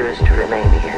dangerous to remain here.